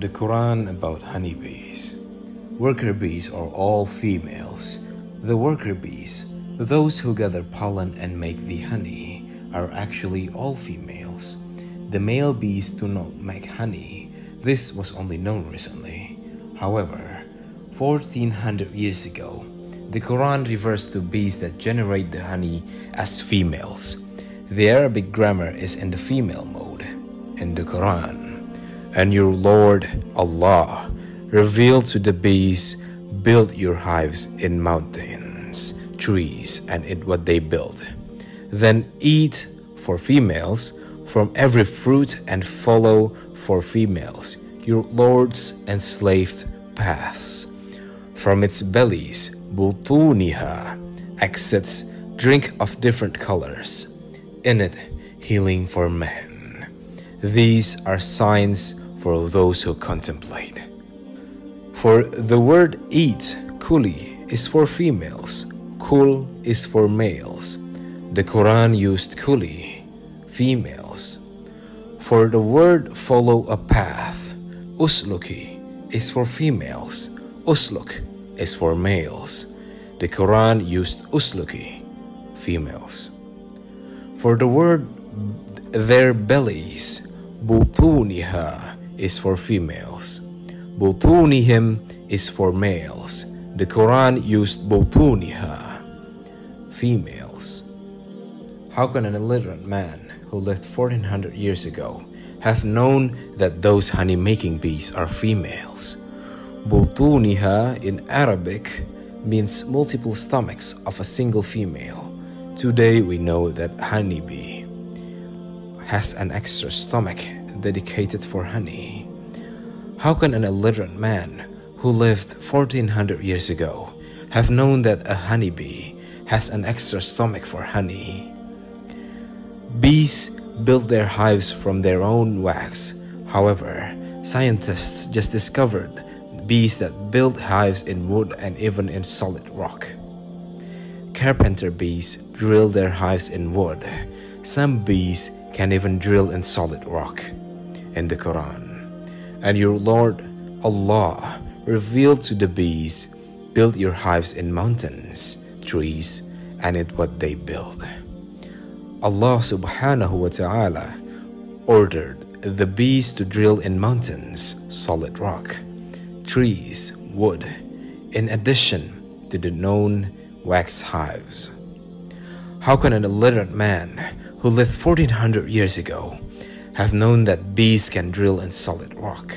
The Quran about honeybees. Worker bees are all females. The worker bees, those who gather pollen and make the honey, are actually all females. The male bees do not make honey. This was only known recently. However, 1400 years ago, the Quran refers to bees that generate the honey as females. The Arabic grammar is in the female mode in the Quran. And your Lord Allah revealed to the bees, build your hives in mountains, trees, and in what they build. Then eat for females from every fruit and follow for females your Lord's enslaved paths. From its bellies, butuniha, exits drink of different colors. In it, healing for men. These are signs for those who contemplate. For the word eat, kuli, is for females, kul is for males. The Quran used kuli, females. For the word follow a path, usluki, is for females, usluk is for males. The Quran used usluki, females. For the word their bellies, Butuniha is for females. Butunihim is for males. The Quran used Butuniha, females. How can an illiterate man who lived 1400 years ago have known that those honey making bees are females? Butuniha in Arabic means multiple stomachs of a single female. Today we know that honeybee has an extra stomach dedicated for honey. How can an illiterate man who lived 1400 years ago have known that a honeybee has an extra stomach for honey? Bees build their hives from their own wax. However, scientists just discovered bees that build hives in wood and even in solid rock. Carpenter bees drill their hives in wood. Some bees can even drill in solid rock in the Quran. And your Lord Allah revealed to the bees, Build your hives in mountains, trees, and in what they build. Allah subhanahu wa ta'ala ordered the bees to drill in mountains, solid rock, trees, wood, in addition to the known wax hives. How can an illiterate man who lived 1400 years ago have known that bees can drill in solid rock?